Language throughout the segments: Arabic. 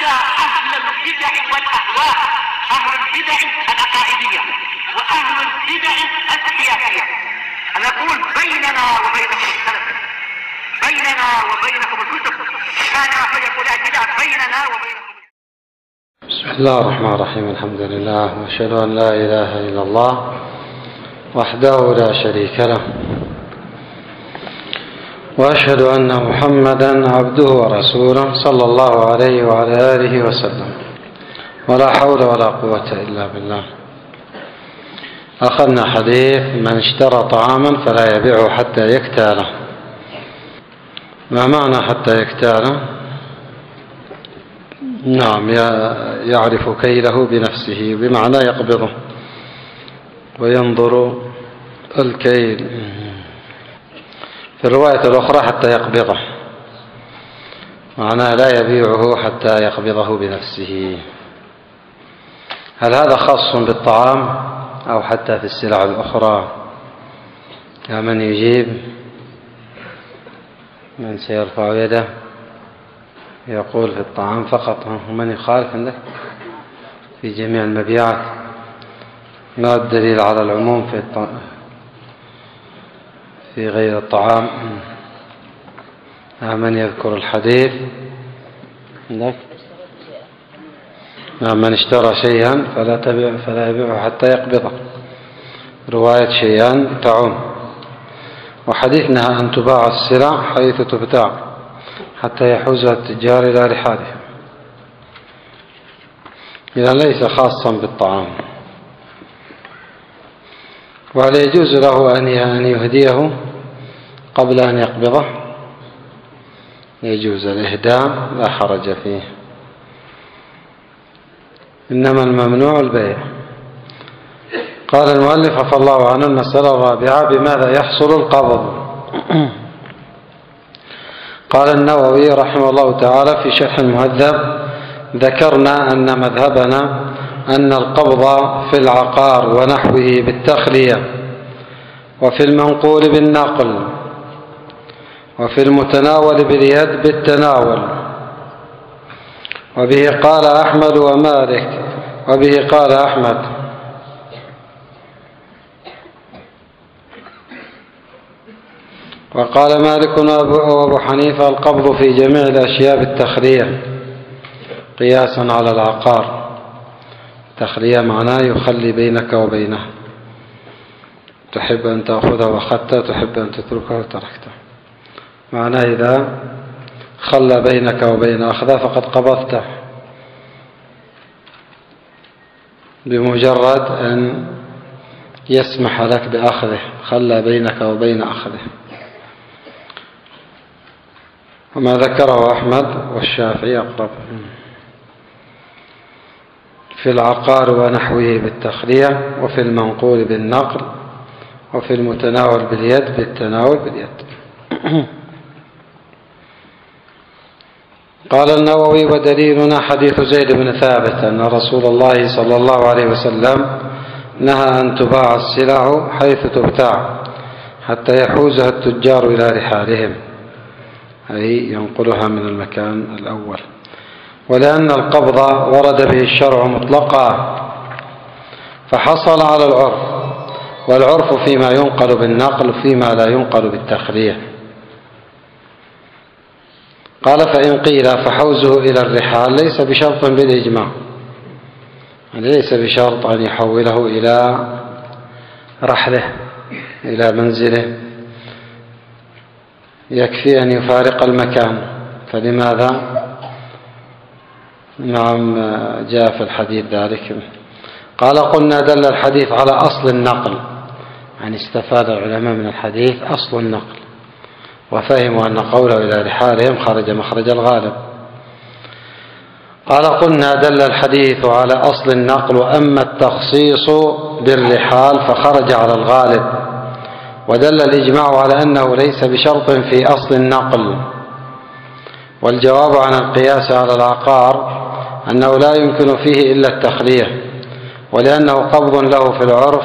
حتى أهل البدع والأهواء أهل البدع العقائديه وأهل البدع السياسيه أنا أقول بيننا وبينكم السلف بيننا وبينكم الكتب. كان فيقول البدع بيننا وبينكم. بسم الله الرحمن الرحيم الحمد لله وأشهد أن لا إله إلا الله وحده لا شريك له. وأشهد أن محمدا عبده ورسوله صلى الله عليه وعلى آله وسلم. ولا حول ولا قوة إلا بالله. أخذنا حديث من اشترى طعاما فلا يبيعه حتى يكتاله. ما معنى حتى يكتاله؟ نعم يعرف كيله بنفسه بمعنى يقبضه وينظر الكيل. في الرواية الأخرى حتى يقبضه. معناه لا يبيعه حتى يقبضه بنفسه. هل هذا خاص بالطعام أو حتى في السلع الأخرى؟ يا من يجيب من سيرفع يده يقول في الطعام فقط. ومن يخالف عندك؟ في جميع المبيعات. ما الدليل على العموم في في غير الطعام. من يذكر الحديث؟ عندك؟ من اشترى شيئا فلا تبيع فلا يبيعه حتى يقبضه. رواية شيئا تعم. وحديثنا أن تباع السلع حيث تبتاع حتى يحوز التجار إلى رحالهم. إذا ليس خاصا بالطعام. وهل يجوز له أن يهديه قبل أن يقبضه؟ يجوز الإهداء لا حرج فيه. إنما الممنوع البيع. قال المؤلف عفى الله عنه المسألة الرابعة بماذا يحصل القبض؟ قال النووي رحمه الله تعالى في شرح المهذب ذكرنا أن مذهبنا أن القبض في العقار ونحوه بالتخلية وفي المنقول بالنقل وفي المتناول باليد بالتناول. وبه قال أحمد ومالك وبه قال أحمد. وقال مالك وأبو حنيفة القبض في جميع الأشياء بالتخلية قياسا على العقار. تخلية معناه يخلي بينك وبينه. تحب أن تأخذه وأخذته تحب أن تتركه وتركته معناه إذا خلى بينك وبين أخذه فقد قبضته. بمجرد أن يسمح لك بأخذه خلى بينك وبين أخذه. وما ذكره أحمد والشافعي أقرب. في العقار ونحوه بالتخلية وفي المنقول بالنقل وفي المتناول باليد بالتناول باليد. قال النووي ودليلنا حديث زيد بن ثابت أن رسول الله صلى الله عليه وسلم نهى أن تباع السلع حيث تبتاع حتى يحوزها التجار إلى رحالهم. أي ينقلها من المكان الأول. ولأن القبض ورد به الشرع مطلقا فحصل على العرف والعرف فيما ينقل بالنقل وفيما لا ينقل بالتخلية قال فإن قيل فحوزه إلى الرحال ليس بشرط بالإجماع. يعني ليس بشرط أن يحوله إلى رحله إلى منزله. يكفي أن يفارق المكان. فلماذا؟ نعم جاء في الحديث ذلك. قال قلنا دل الحديث على أصل النقل. يعني استفاد العلماء من الحديث أصل النقل وفهموا أن قوله إلى رحالهم خرج مخرج الغالب. قال قلنا دل الحديث على أصل النقل وأما التخصيص بالرحال فخرج على الغالب. ودل الإجماع على أنه ليس بشرط في أصل النقل. والجواب عن القياس على العقار أنه لا يمكن فيه إلا التخلية ولأنه قبض له في العرف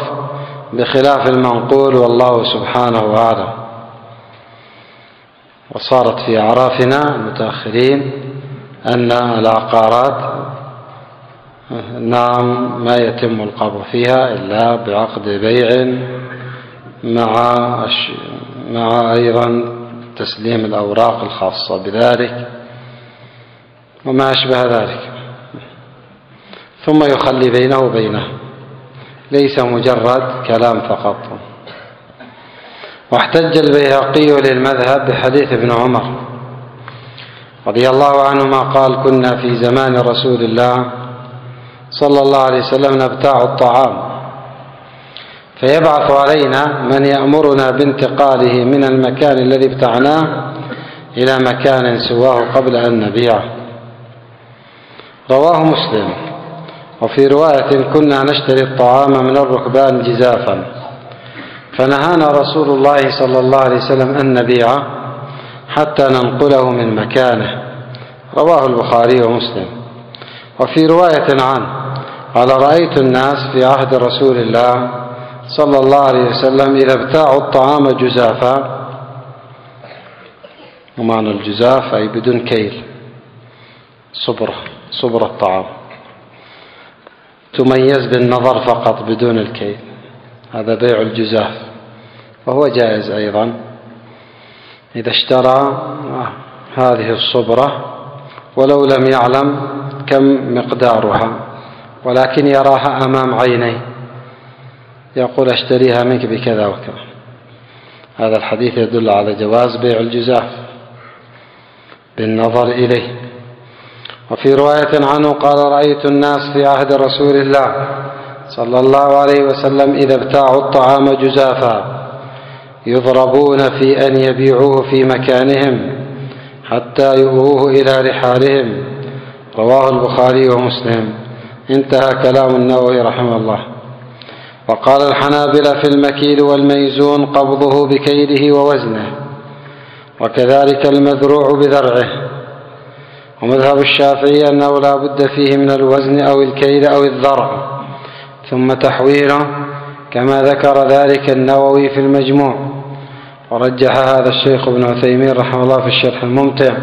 بخلاف المنقول والله سبحانه أعلم. وصارت في أعرافنا المتأخرين أن العقارات نعم ما يتم القبض فيها إلا بعقد بيع مع مع أيضا تسليم الأوراق الخاصة بذلك وما أشبه ذلك. ثم يخلي بينه وبينه. ليس مجرد كلام فقط. واحتج البيهقي للمذهب بحديث ابن عمر رضي الله عنهما قال كنا في زمان رسول الله صلى الله عليه وسلم نبتاع الطعام. فيبعث علينا من يأمرنا بانتقاله من المكان الذي ابتعناه إلى مكان سواه قبل أن نبيعه. رواه مسلم. وفي رواية كنا نشتري الطعام من الركبان جزافا. فنهانا رسول الله صلى الله عليه وسلم أن نبيعه حتى ننقله من مكانه. رواه البخاري ومسلم. وفي رواية عنه قال رأيت الناس في عهد رسول الله صلى الله عليه وسلم إذا ابتاعوا الطعام جزافا. ومعنى الجزاف أي بدون كيل. صبرة صبر الطعام. تميز بالنظر فقط بدون الكيل. هذا بيع الجزاف. وهو جائز أيضا. إذا اشترى هذه الصبرة ولو لم يعلم كم مقدارها ولكن يراها أمام عينيه. يقول اشتريها منك بكذا وكذا. هذا الحديث يدل على جواز بيع الجزاف. بالنظر إليه. وفي رواية عنه قال رأيت الناس في عهد رسول الله صلى الله عليه وسلم إذا ابتاعوا الطعام جزافا يضربون في أن يبيعوه في مكانهم حتى يؤوه إلى رحالهم. رواه البخاري ومسلم. انتهى كلام النووي رحمه الله. وقال الحنابلة في المكيل والميزون قبضه بكيله ووزنه وكذلك المذروع بذرعه. ومذهب الشافعي أنه لا بد فيه من الوزن أو الكيل أو الذرع ثم تحويله كما ذكر ذلك النووي في المجموع. ورجح هذا الشيخ ابن عثيمين رحمه الله في الشرح الممتع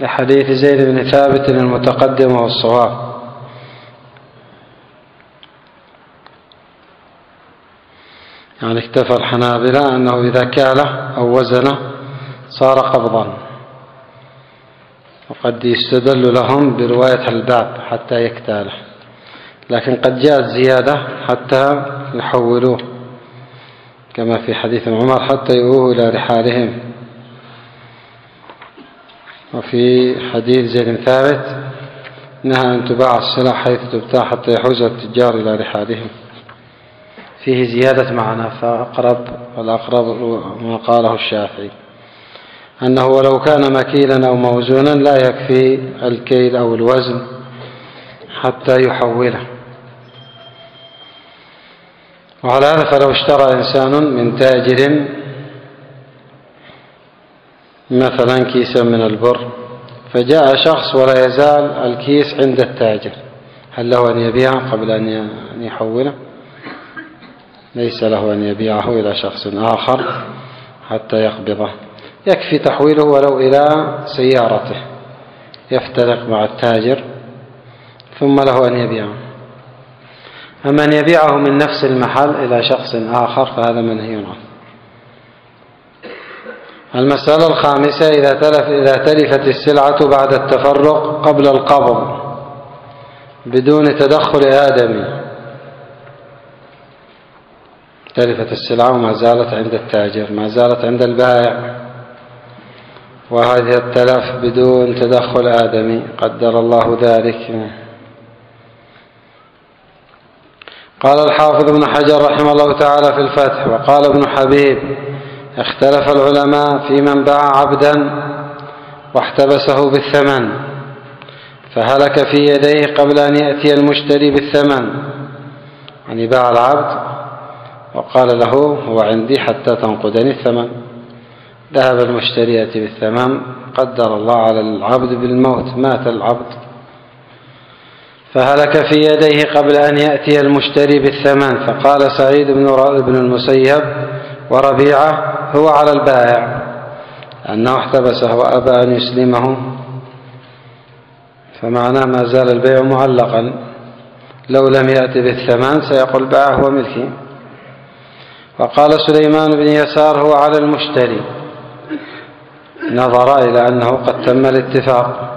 لحديث زيد بن ثابت المتقدم والصواب. يعني اكتفى الحنابلة أنه إذا كاله أو وزنه صار قبضا. وقد يستدل لهم برواية الباب حتى يكتاله لكن قد جاءت زيادة حتى يحولوه كما في حديث عمر حتى يؤوه إلى رحالهم. وفي حديث زيد ثابت نهى أن تباع السلع حيث تبتاع حتى يحوز التجار إلى رحالهم. فيه زيادة معنى فأقرب والأقرب ما قاله الشافعي. أنه ولو كان مكيلا أو موزونا لا يكفي الكيل أو الوزن حتى يحوله. وعلى هذا فلو اشترى إنسان من تاجر مثلا كيسا من البر فجاء شخص ولا يزال الكيس عند التاجر. هل له أن يبيعه قبل أن يحوله؟ ليس له أن يبيعه إلى شخص آخر حتى يقبضه. يكفي تحويله ولو إلى سيارته. يفترق مع التاجر ثم له أن يبيعه. أما أن يبيعه من نفس المحل إلى شخص آخر فهذا منهي عنه. المسألة الخامسة إذا تلف إذا تلفت السلعة بعد التفرق قبل القبض بدون تدخل آدمي. تلفت السلعة وما زالت عند التاجر ما زالت عند البائع. وهذه التلف بدون تدخل آدمي قدر الله ذلك. قال الحافظ ابن حجر رحمه الله تعالى في الفتح وقال ابن حبيب اختلف العلماء في من باع عبدا واحتبسه بالثمن فهلك في يديه قبل أن يأتي المشتري بالثمن. يعني باع العبد وقال له هو عندي حتى تنقدني الثمن. ذهب المشتري يأتي بالثمن قدر الله على العبد بالموت مات العبد. فهلك في يديه قبل أن يأتي المشتري بالثمن فقال سعيد بن بن المسيب وربيعة هو على البائع. أنه احتبسه وأبى أن يسلمه. فمعناه ما زال البيع معلقا. لو لم يأتي بالثمان سيقول باعه وملكي وقال سليمان بن يسار هو على المشتري. نظر إلى أنه قد تم الاتفاق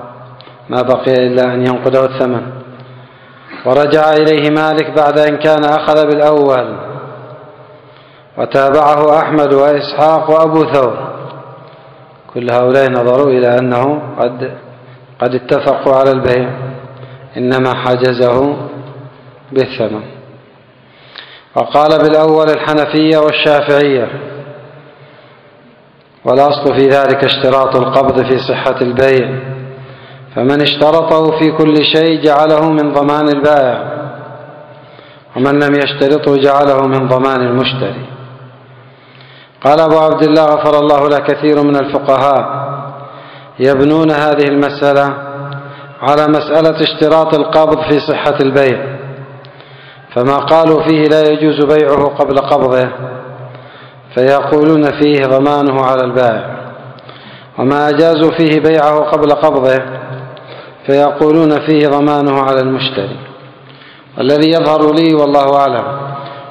ما بقي إلا أن ينقذه الثمن. ورجع إليه مالك بعد أن كان أخذ بالأول. وتابعه أحمد وإسحاق وأبو ثور. كل هؤلاء نظروا إلى أنه قد قد اتفقوا على البيع. إنما حجزه بالثمن. وقال بالأول الحنفية والشافعية والأصل في ذلك اشتراط القبض في صحة البيع. فمن اشترطه في كل شيء جعله من ضمان البائع ومن لم يشترطه جعله من ضمان المشتري. قال أبو عبد الله غفر الله له كثير من الفقهاء يبنون هذه المسألة على مسألة اشتراط القبض في صحة البيع. فما قالوا فيه لا يجوز بيعه قبل قبضه. فيقولون فيه ضمانه على البائع وما أجازوا فيه بيعه قبل قبضه فيقولون فيه ضمانه على المشتري. والذي يظهر لي والله أعلم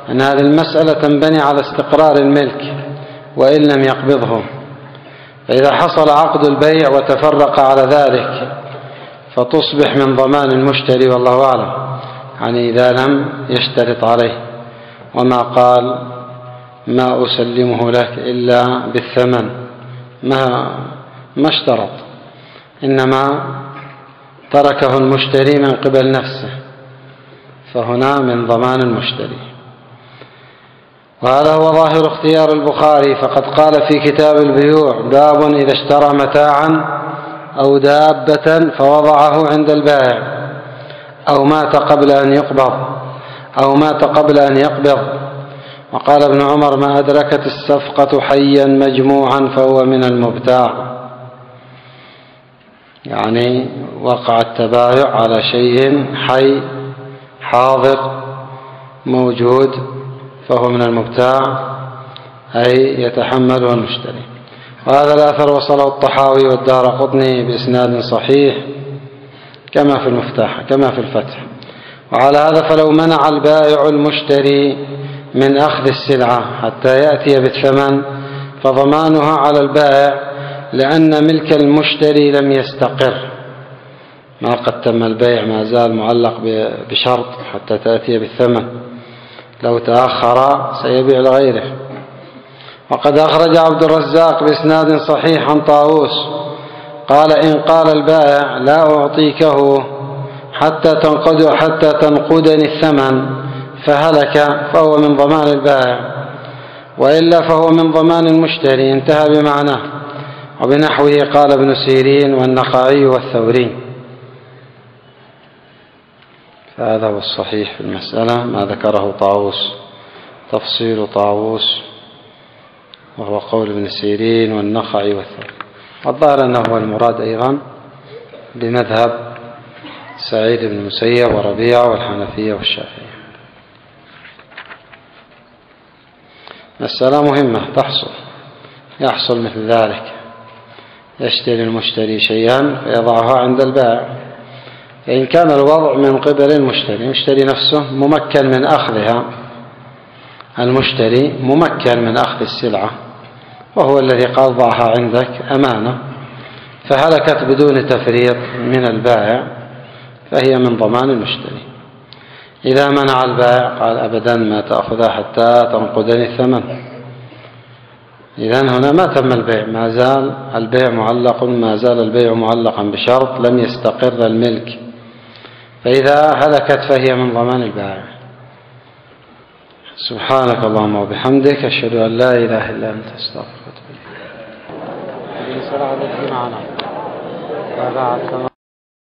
أن هذه المسألة تنبني على استقرار الملك وإن لم يقبضه. فإذا حصل عقد البيع وتفرق على ذلك فتصبح من ضمان المشتري والله أعلم يعني إذا لم يشترط عليه. وما قال ما أسلمه لك إلا بالثمن. ما ما اشترط إنما تركه المشتري من قبل نفسه فهنا من ضمان المشتري. وهذا هو ظاهر اختيار البخاري. فقد قال في كتاب البيوع باب إذا اشترى متاعا أو دابة فوضعه عند البائع أو مات قبل أن يقبض أو مات قبل أن يقبض. وقال ابن عمر ما أدركت الصفقة حيا مجموعا فهو من المبتاع. يعني وقع التبايع على شيء حي حاضر موجود فهو من المبتاع أي يتحمله المشتري وهذا الأثر وصله الطحاوي والدار قطني بإسناد صحيح كما في المفتاح كما في الفتح. وعلى هذا فلو منع البائع المشتري من أخذ السلعة حتى يأتي بالثمن فضمانها على البائع لأن ملك المشتري لم يستقر. ما قد تم البيع ما زال معلق بشرط حتى تأتي بالثمن. لو تأخر سيبيع لغيره. وقد أخرج عبد الرزاق بإسناد صحيح عن طاووس. قال إن قال البائع لا أعطيكه حتى تنقد حتى تنقدني الثمن. فهلك فهو من ضمان البائع. وإلا فهو من ضمان المشتري. انتهى بمعناه. وبنحوه قال ابن سيرين والنخعي والثوري. فهذا هو الصحيح في المسألة. ما ذكره طاووس. تفصيل طاووس. وهو قول ابن سيرين والنخعي والثوري. والظاهر أنه هو المراد أيضا بمذهب سعيد بن المسيب وربيعة والحنفية والشافعية. مسألة مهمة تحصل. يحصل مثل ذلك. يشتري المشتري شيئا فيضعها عند البائع. فإن كان الوضع من قبل المشتري المشتري نفسه ممكن من أخذها. المشتري ممكن من أخذ السلعة وهو الذي قال ضعها عندك أمانة. فهلكت بدون تفريط من البائع فهي من ضمان المشتري. إذا منع البائع قال أبدا ما تأخذها حتى تنقذني الثمن. إذا هنا ما تم البيع ما زال البيع معلق ما زال البيع معلقا بشرط لم يستقر الملك. فإذا هلكت فهي من ضمان البائع. سبحانك اللهم وبحمدك أشهد أن لا إله إلا أنت أستغفرك وأتوب.